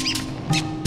you